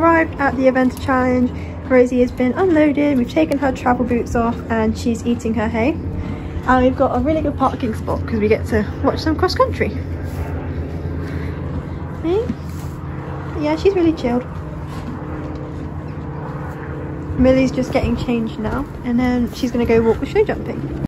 arrived at the event challenge. Rosie has been unloaded, we've taken her travel boots off and she's eating her hay. And we've got a really good parking spot because we get to watch some cross country. Hey? Yeah, she's really chilled. Millie's just getting changed now and then she's going to go walk the show jumping.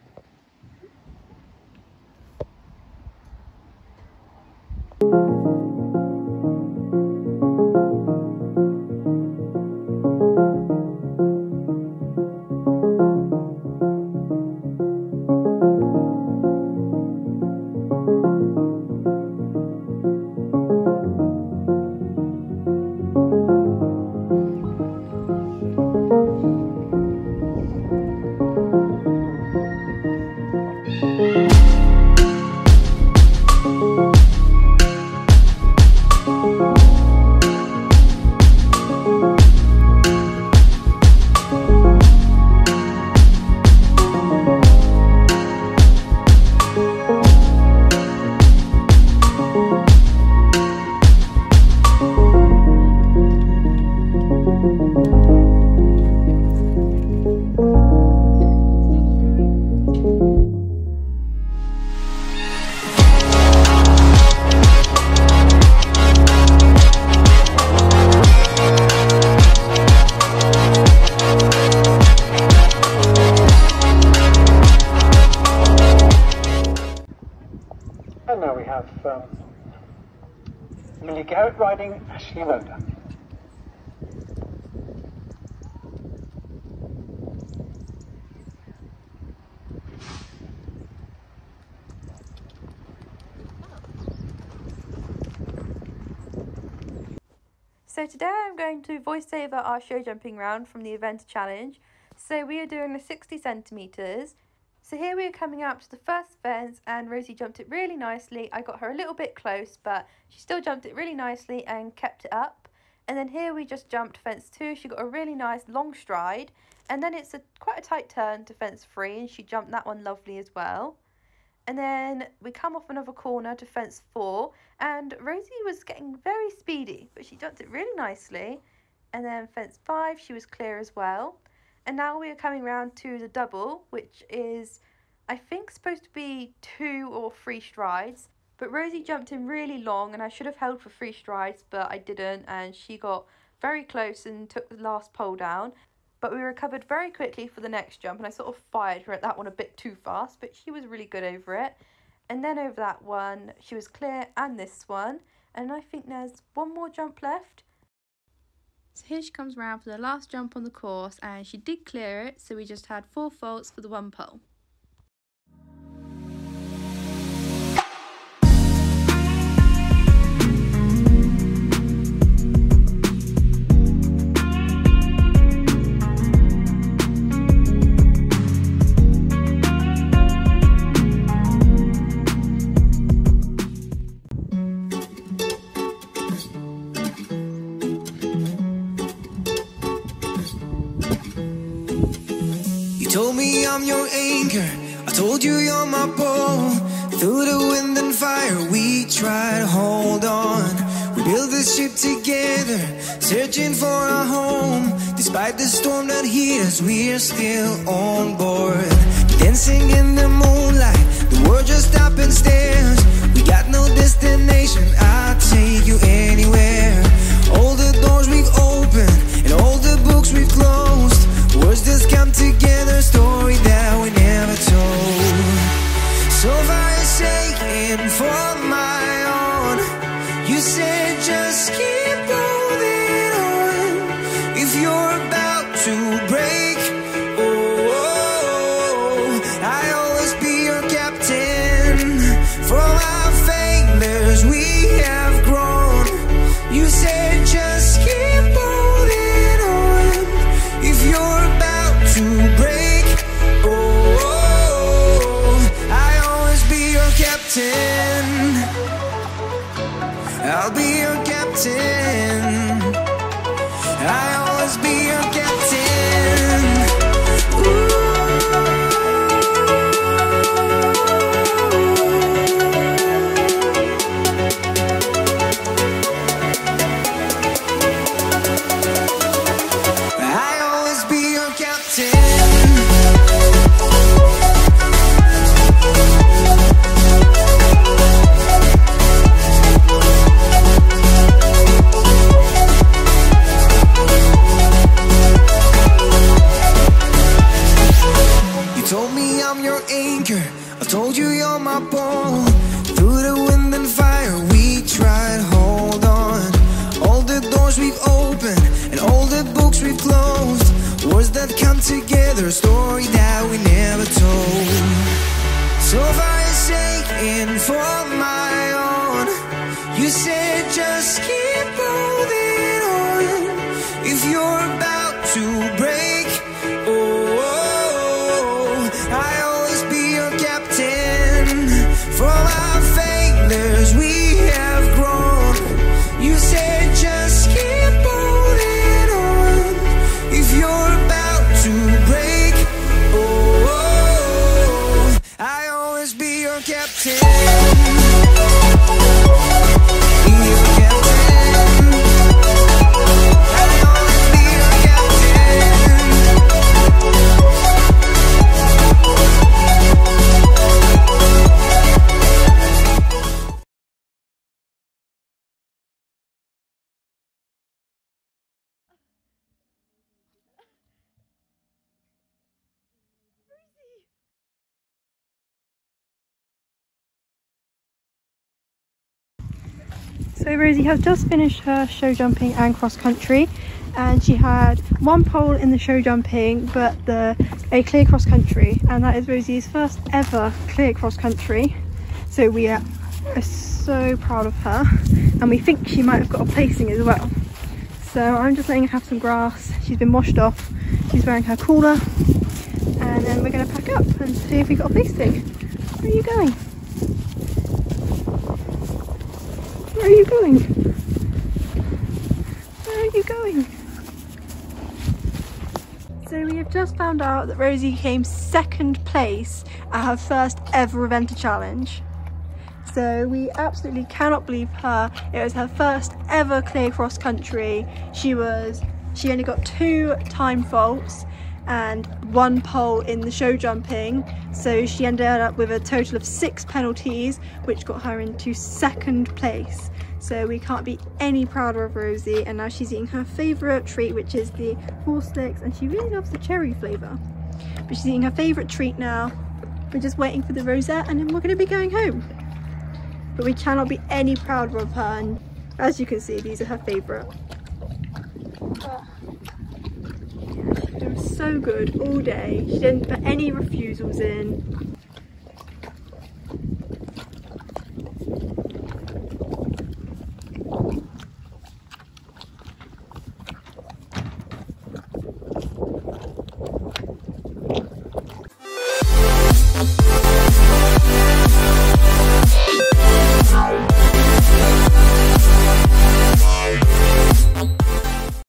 Garrett riding Ashley Moda. So today I'm going to voice over our show jumping round from the event challenge. So we are doing the 60 centimetres so here we are coming up to the first fence and Rosie jumped it really nicely. I got her a little bit close, but she still jumped it really nicely and kept it up. And then here we just jumped fence two. She got a really nice long stride. And then it's a quite a tight turn to fence three and she jumped that one lovely as well. And then we come off another corner to fence four and Rosie was getting very speedy, but she jumped it really nicely. And then fence five, she was clear as well. And now we are coming round to the double, which is, I think, supposed to be two or three strides. But Rosie jumped in really long, and I should have held for three strides, but I didn't, and she got very close and took the last pole down. But we recovered very quickly for the next jump, and I sort of fired her at that one a bit too fast, but she was really good over it. And then over that one, she was clear, and this one. And I think there's one more jump left. So here she comes around for the last jump on the course and she did clear it so we just had four faults for the one pole. I'm your anchor. I told you you're my bow. Through the wind and fire, we try to hold on. We built this ship together, searching for a home. Despite the storm that hit us, we're still on board. Dancing in the moonlight, the world just stopped and stares. We got no destination, So Rosie has just finished her show jumping and cross country and she had one pole in the show jumping but the a clear cross country and that is Rosie's first ever clear cross country. So we are, so proud of her and we think she might have got a placing as well. So I'm just letting her have some grass. She's been washed off. She's wearing her cooler and then we're going to pack up and see if we got a placing. Where are you going where are you going? Where are you going? So we have just found out that Rosie came second place at her first ever Eventer Challenge. So we absolutely cannot believe her. It was her first ever clear cross country. She was she only got two time faults and one pole in the show jumping. So she ended up with a total of six penalties, which got her into second place. So we can't be any prouder of Rosie. And now she's eating her favourite treat, which is the horse sticks. And she really loves the cherry flavour. But she's eating her favourite treat now. We're just waiting for the rosette and then we're going to be going home. But we cannot be any prouder of her. And as you can see, these are her favourite. She was so good all day. She didn't put any refusals in.